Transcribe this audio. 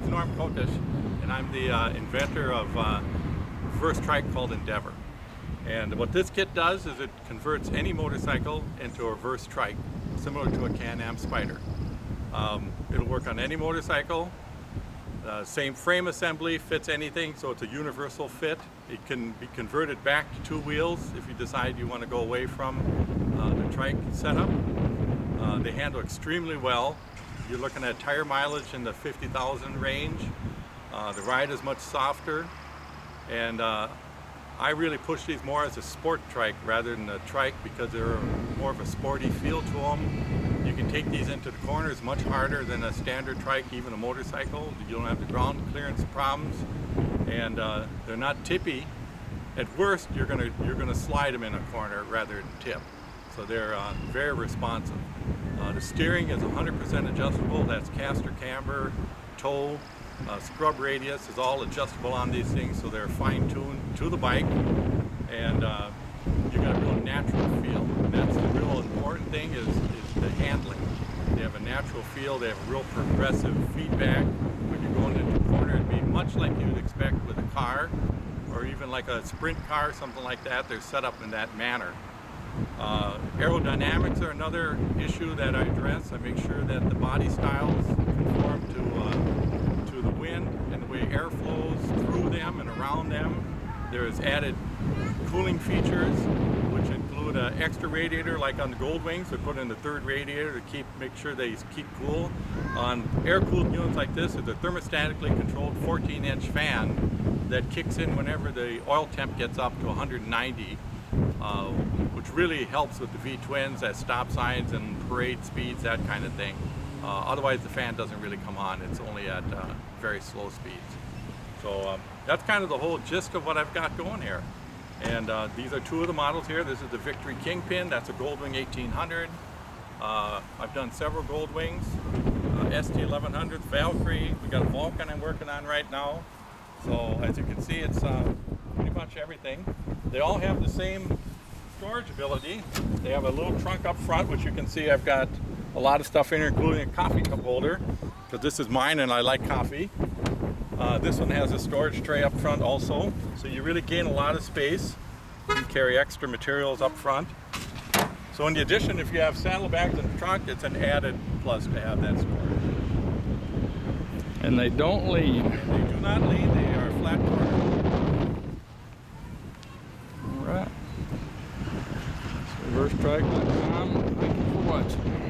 name's Norm Kokes, and I'm the uh, inventor of uh, reverse trike called Endeavor. And what this kit does is it converts any motorcycle into a reverse trike, similar to a Can-Am Spyder. Um, it'll work on any motorcycle. Uh, same frame assembly, fits anything, so it's a universal fit. It can be converted back to two wheels if you decide you want to go away from uh, the trike setup. Uh, they handle extremely well. You're looking at tire mileage in the 50,000 range. Uh, the ride is much softer, and uh, I really push these more as a sport trike rather than a trike because they're more of a sporty feel to them. You can take these into the corners much harder than a standard trike, even a motorcycle. You don't have the ground clearance problems, and uh, they're not tippy. At worst, you're gonna you're gonna slide them in a corner rather than tip. So they're uh, very responsive. Uh, the steering is 100% adjustable. That's caster camber, toe, uh, scrub radius is all adjustable on these things, so they're fine-tuned to the bike, and uh, you got a real natural feel. And that's the real important thing is, is the handling. They have a natural feel. They have real progressive feedback. When you're going into a corner, it'd be much like you'd expect with a car, or even like a sprint car, something like that. They're set up in that manner. Uh, aerodynamics are another issue that I address. I make sure that the body styles conform to, uh, to the wind and the way air flows through them and around them. There's added cooling features, which include an extra radiator like on the Gold Wings. We put in the third radiator to keep make sure they keep cool. On air-cooled units like this, it's a thermostatically controlled 14-inch fan that kicks in whenever the oil temp gets up to 190 uh, which really helps with the V-twins at stop signs and parade speeds, that kind of thing. Uh, otherwise, the fan doesn't really come on. It's only at uh, very slow speeds. So um, that's kind of the whole gist of what I've got going here. And uh, these are two of the models here. This is the Victory Kingpin. That's a Goldwing 1800. Uh, I've done several Goldwings. Uh, ST1100, Valkyrie. We got a Vulcan I'm working on right now. So as you can see, it's uh, much everything. They all have the same storage ability. They have a little trunk up front, which you can see I've got a lot of stuff in here, including a coffee cup holder, because this is mine and I like coffee. Uh, this one has a storage tray up front also, so you really gain a lot of space. You can carry extra materials up front. So in addition, if you have saddlebags in the trunk, it's an added plus to have that storage. And they don't lean. And they do not lean, they are flat corner. Right. Reversetrike.com. Um, thank you for watching.